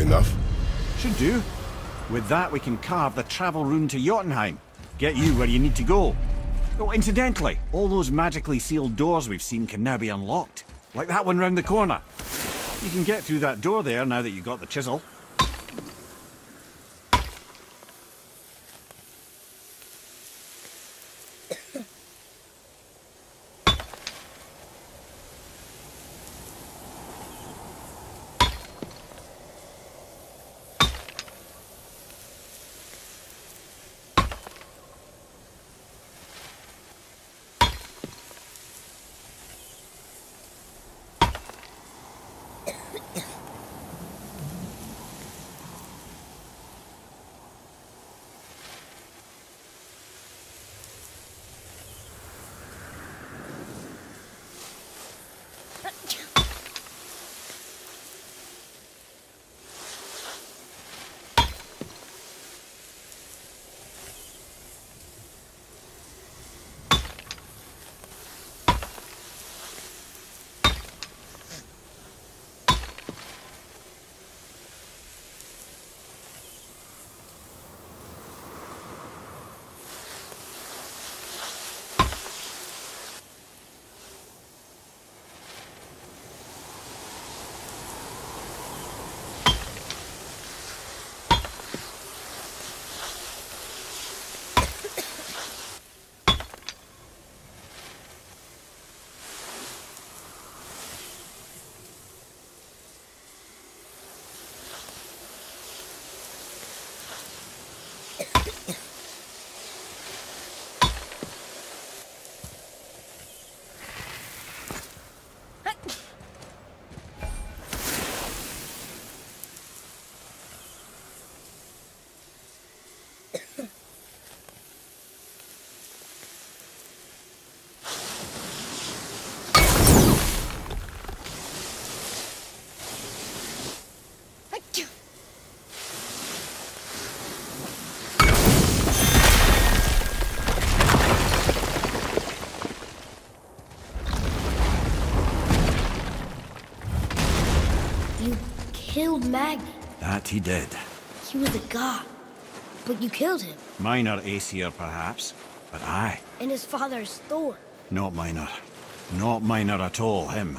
Enough? Should do. With that, we can carve the travel rune to Jotunheim. Get you where you need to go. Oh, incidentally, all those magically sealed doors we've seen can now be unlocked. Like that one round the corner. You can get through that door there now that you've got the chisel. Killed Magni. That he did. He was a god. But you killed him. Minor Aesir, perhaps. But I, And his father's Thor. not minor. Not minor at all, him.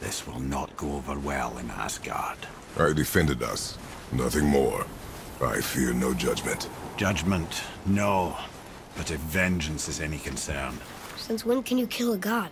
This will not go over well in Asgard. I defended us. Nothing more. I fear no judgment. Judgment, no. But if vengeance is any concern, Since when can you kill a god?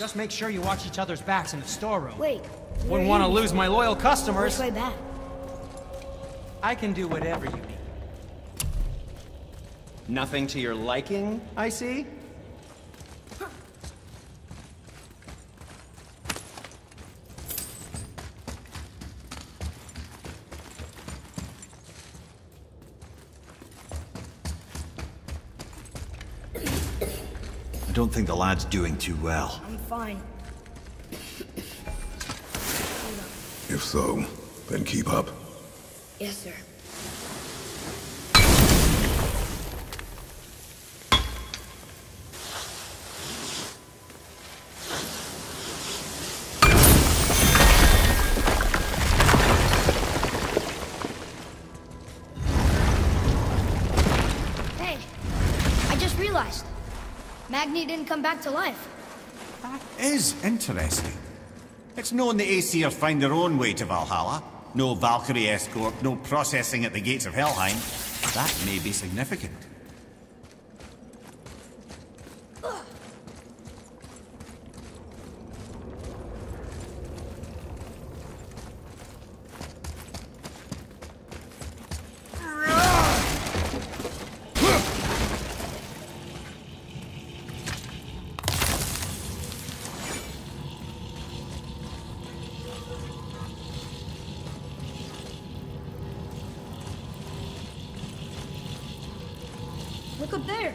Just make sure you watch each other's backs in the storeroom. Wait. Wouldn't want to lose my loyal customers. Which way back? I can do whatever you need. Nothing to your liking, I see? I don't think the lad's doing too well. Fine. If so, then keep up. Yes, sir. Hey, I just realized. Magni didn't come back to life. That is interesting. It's known the Aesir find their own way to Valhalla. No Valkyrie escort, no processing at the gates of Helheim. That may be significant. Look up there.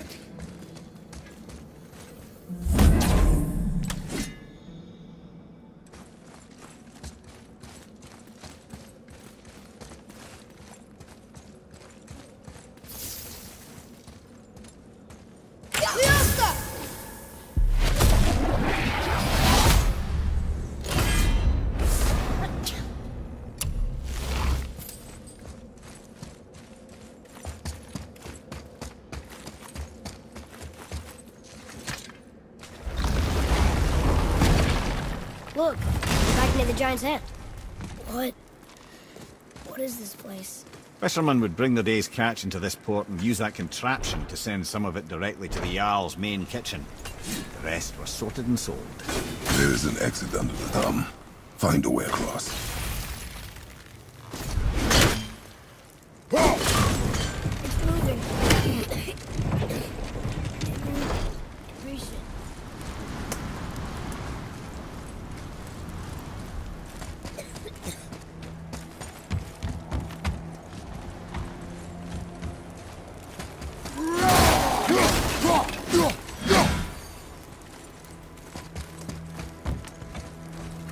Look, we're back near the giant's hand. What? What is this place? Fishermen would bring their day's catch into this port and use that contraption to send some of it directly to the Jarl's main kitchen. The rest were sorted and sold. There's an exit under the thumb. Find a way across.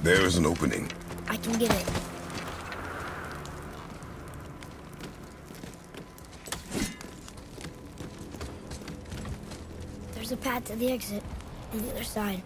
There is an opening. I can get it. There's a path to the exit on the other side.